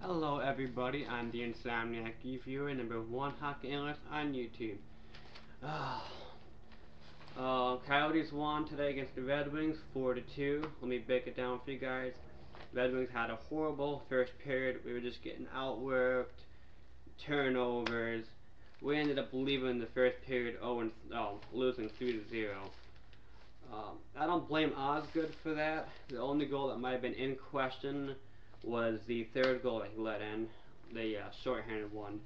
Hello everybody, I'm the Insomniac Reviewer, number one hockey analyst on YouTube. Oh. uh, Coyotes won today against the Red Wings, 4 to 2. Let me break it down for you guys. Red Wings had a horrible first period. We were just getting outworked, turnovers. We ended up leaving the first period 0 and oh, losing 3 to 0. Um, I don't blame Osgood for that. The only goal that might have been in question was the third goal that he let in, the uh, short-handed one.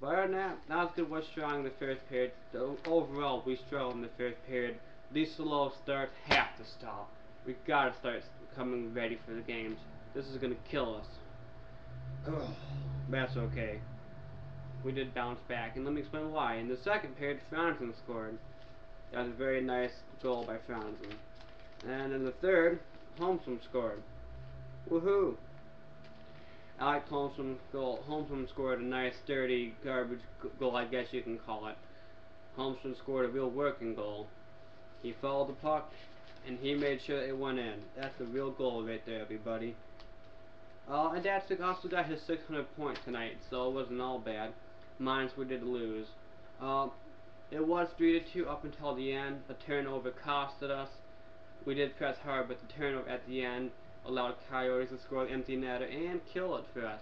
But other than that, Osgood was strong in the first period. So overall, we struggled in the first period. These slow starts have to stop. We gotta start coming ready for the games. This is gonna kill us. That's okay. We did bounce back, and let me explain why. In the second period, Franzen scored. That was a very nice goal by Franzen. And in the third, Holmstrom scored. Woohoo! Alec Holmstrom goal. Holmstrom scored a nice, dirty, garbage goal, I guess you can call it. Holmstrom scored a real working goal. He followed the puck, and he made sure it went in. That's a real goal right there, everybody. Uh, and Datsyuk also got his 600 point tonight, so it wasn't all bad. Minus we did lose. Uh, it was 3 to 2 up until the end. A turnover costed us. We did press hard, but the turnover at the end allowed Coyotes to score the empty netter and kill it for us.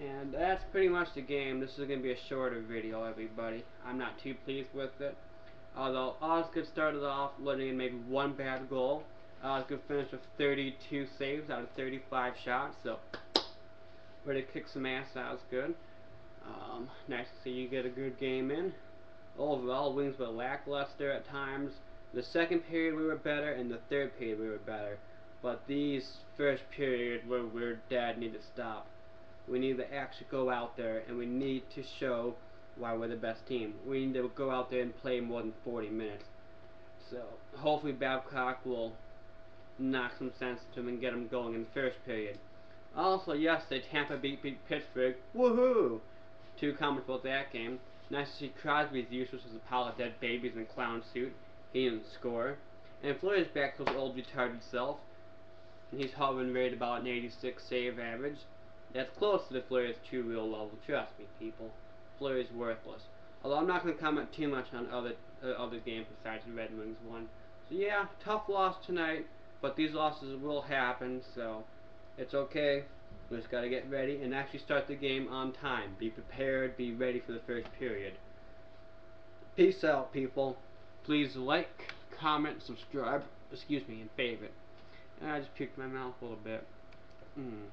And that's pretty much the game. This is going to be a shorter video, everybody. I'm not too pleased with it. Although Osgood started off letting in maybe one bad goal. Osgood finished with 32 saves out of 35 shots, so ready to kick some ass, That Osgood. Um, nice to see you get a good game in. Overall, wings were lackluster at times. The second period we were better, and the third period we were better. But these first period where we're dead need to stop. We need to actually go out there, and we need to show why we're the best team. We need to go out there and play more than 40 minutes. So, hopefully Babcock will knock some sense into him and get him going in the first period. Also, yesterday, Tampa beat, beat Pittsburgh. Woohoo! Two comments about that game. Nice to see Crosby's useless as a pile of dead babies in a clown suit. He didn't score. And Fleury's back to his old retarded self. And he's hovering right about an 86 save average. That's close to the Fleury's true real level. Trust me, people. Fleury's worthless. Although I'm not going to comment too much on other uh, other games besides the Red Wings one. So yeah, tough loss tonight. But these losses will happen, so it's okay. We just got to get ready and actually start the game on time. Be prepared, be ready for the first period. Peace out, people. Please like, comment, subscribe, excuse me, and favorite. And I just puked my mouth a little bit. Mm.